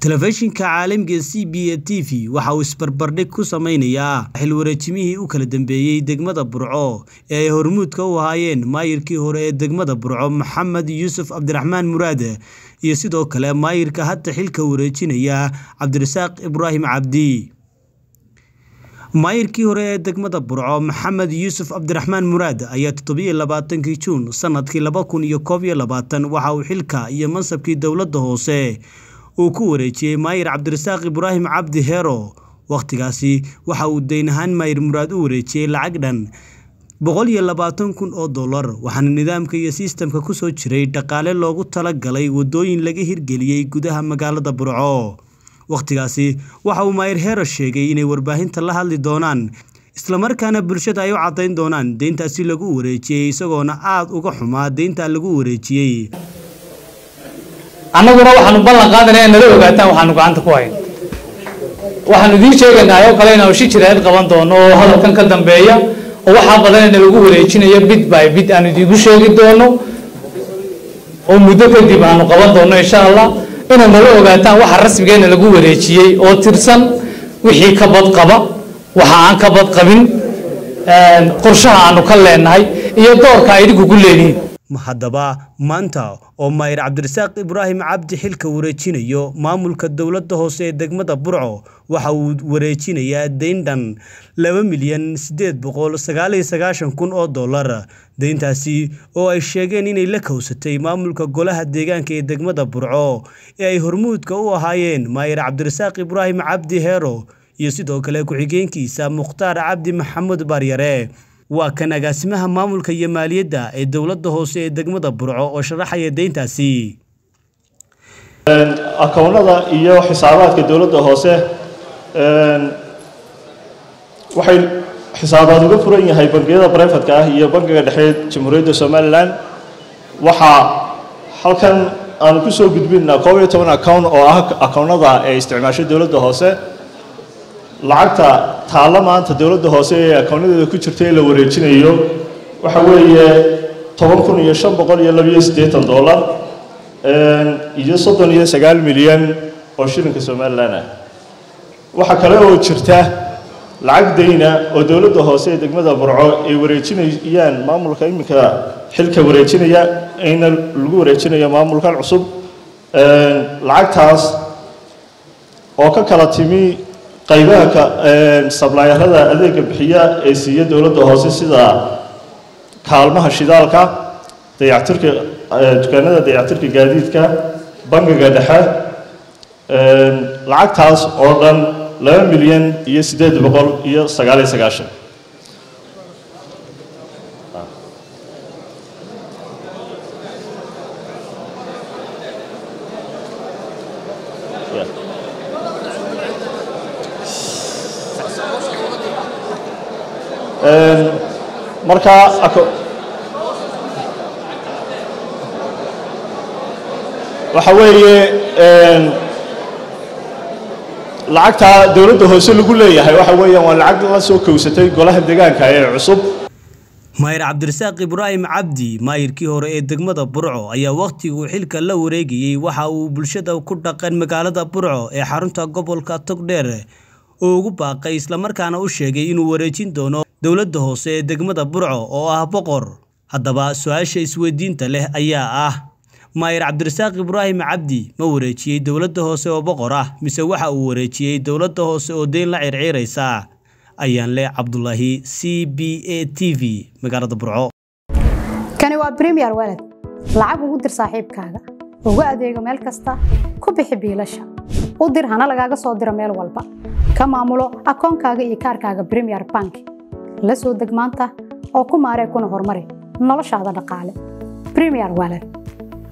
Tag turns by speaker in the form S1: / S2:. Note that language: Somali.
S1: telefishinka caalamiga c b a t v waxa uu isbarbardhig ku sameynayaa xilwareejimihii u kala dambeeyey degmada burco ee ay hormuudka u ahaayeen maayirkii hore ee degmada burco maxamed yuusuf cabdiraxmaan muraade iyo sidoo kale maayirka hadda xilka wareejinaya cabdirasaaq ibraahim cabdi. Maayirkii hore ee degmada burco maxamed yuusuf cabdiraxmaan muraad ayaa toddobiyo labaatankii juun sannadkii laba kun iyo koob iyo labaatan waxa uu xilka iyo mansabkii dowladda hoose uu ku wareejiyey maayir cabdirasaaq ibraahim cabdi heero wakhtigaasi waxa uu deyn ahaan maayir muraad u wareejiyey lacag dhan boqol iyo labaatan kun oo dollar waxaana nidaamka iyo sistamka ku soo jiray dhaqaale loogu talagalay wadooyin laga hirgeliyey gudaha magaalada burco. Wakhtigaasi waxa uu maayir heero sheegay inay warbaahinta la hadli doonaan islamarkaana bulshada ay u caddayn doonaan deyntaasi lagu wareejiyey isagoona aada uga xumaa deynta lagu wareejiyey
S2: annaguna waxaanu ballan qaadanaya nala ogaataan waxaanu gacanta ku hayn. Waxaanu idiin sheegaynaa oo kale inaanu shi jireed qaban doono oo hadalkan ka dambeeya oo waxaa badan nalagu wareejinayo bid by bid aanu idiinku sheegi doono oo muddo kadib aanu qaban doono insha allah. Inaad nala ogaataan waxa rasmigeena lagu wareejiyey oo tirsan wixii ka badqaba waxa aan ka badqabin qorshaha aanu ka leenahay iyo doorka idinku ku leedihiin
S1: haddaba maanta oo maayir cabdirasaaq ibraahim cabdi xilka wareejinayo maamulka dowladda hoose ee degmada burco waxa uu wareejinayaa deyn dhan laba milyan siddeed boqol sagaaliyo sagaashan kun oo dollar. Deyntaasi oo ay sheegeen inay la kowsatay maamulka golaha deegaanka ee degmada burco ee ay hormuudka u ahaayeen maayir cabdirasaaq ibraahim cabdi heero iyo sidoo kale ku-xigeenkiisa mukhtaar cabdi maxamuud baaryare waa kan agaasimaha maamulka iyo maaliyadda ee dowladda hoose ee degmada burco oo sharaxaya deyntaasi.
S3: Akownada iyo xisaabaadka dowladda hoose waxay xisaabaad uga furan yahay bangiyada barefadka ah iyo bangiga dhexeed jamhuuriyadda somalilan waxaa halkan aanu ku soo gudbinaa koob iyo toban account oo ah akownada ee isticmaasho dowladda hoose lacagta taalla maanta dowladda hoose ee akownadeeda ku jirta ee la wareejinayo waxa weeye toban kun iyo shan boqol iyo labiyo siddeetan dollar iyo soddon iyo sagaal milyan oo shilinka somalilan ah. Waxaa kale oo jirta lacag dayna oo dowladda hoose ee degmada burco ay wareejinayaan maamulka iminka xilka wareejinaya ayna lagu wareejinayo maamulkan cusub. Lacagtaas oo ka kala timi qaybaha sablaayarada adeega bixiya ee siiya dowladda hoose sida kaalmaha shidaalka dayactirka dukaanada dayactirka gaadiidka bangiga dhexe lacagtaas oo dhan laba milyan iyo siddeed boqol iyo sagaal iyo sagaashan markaa waxa weeye lacagta dowladda hoose lagu leeyahay waxa weeyaan waa lacag la soo kowsatay golaha deegaanka ee cusub.
S1: Maayir cabdirasaaq ibraahim cabdi maayirkii hore ee degmada burco ayaa wakhtiguu xilka la wareegayey waxa uu bulshada ku dhaqan magaalada burco ee xarunta gobolka togdheer oo ugu baaqay islamarkaana u sheegay inuu wareejin doono dowladda hoose ee degmada burco oo ah boqor haddaba su'aasha isweydiinta leh ayaa ah maayir cabdirasaaq ibraahim cabdi ma wareejiyey dowladda hoose oo boqor ah mise waxa uu wareejiyey dowladda hoose oo deyn la circiiraysa ayaan leh cabdulaahi c b a t v magaalada burco.
S4: Kani waa bremiyer waled lacag ugu dir saaxiibkaaga ugu adeego meel kasta ku bixi biilasha u dir hana lagaaga soo diro meel walba ka maamulo akoonkaaga iyo kaarkaaga bremiyer bank la soo deg maanta oo ku maaree kuna horumari noloshaada dhaqaale bremiyer waled